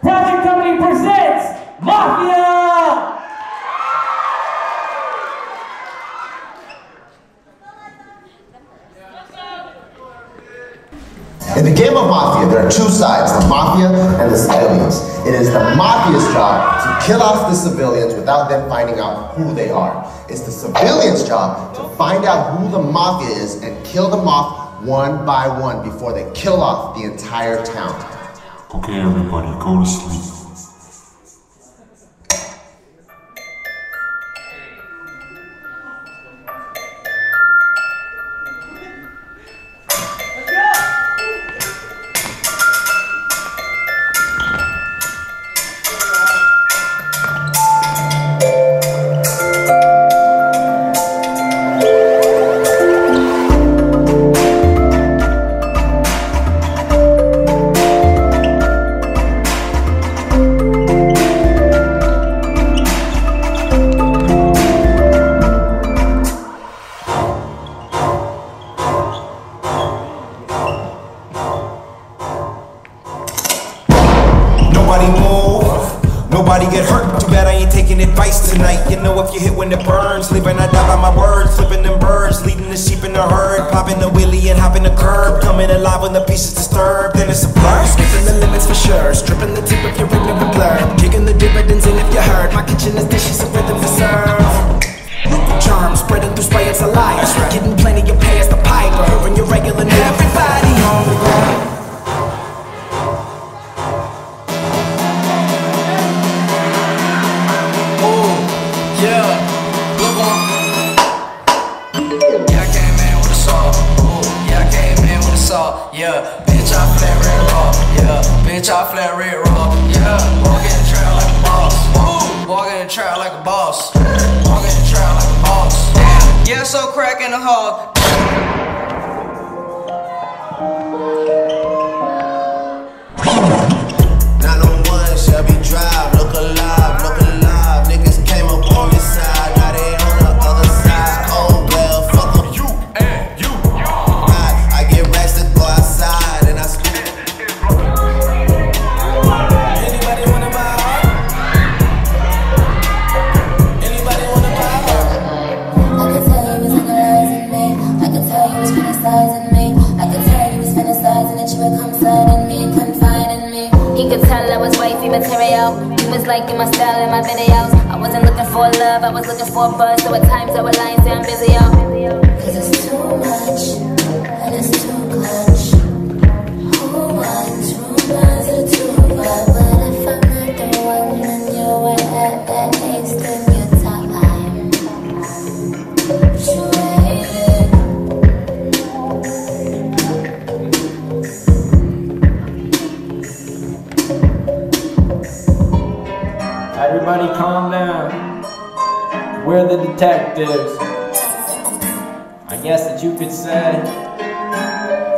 Project Company presents Mafia! In the game of Mafia, there are two sides, the Mafia and the civilians. It is the Mafia's job to kill off the civilians without them finding out who they are. It's the civilians' job to find out who the Mafia is and kill them off one by one before they kill off the entire town. Okay, everybody, go to sleep. Nobody get hurt. Too bad I ain't taking advice tonight. You know if you hit when it burns, living I die by my words, flipping them birds, leading the sheep in the herd, popping the wheelie and hopping the curb, coming alive when the piece is disturbed. Then it's a blur. Skipping the limits for sure. Stripping the tip if you're ignorant blur. Kicking the dividends in if you heard. My kitchen is dishes Yeah, I came in with a saw. Ooh, yeah, I came in with a saw. Yeah, bitch, I flat red raw. Yeah, bitch, I flat red raw. Yeah, walk in the trap like a boss. Ooh, walk in the trap like a boss. Walk in the trap like a boss. Yeah, so crack in the hall. Could tell I was wifey material. He was liking my style and my videos. I wasn't looking for love, I was looking for buzz. So at times I would lie and say I'm busy, yo. Cause it's too Everybody calm down. We're the detectives. I guess that you could say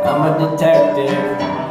I'm a detective.